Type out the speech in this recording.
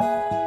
you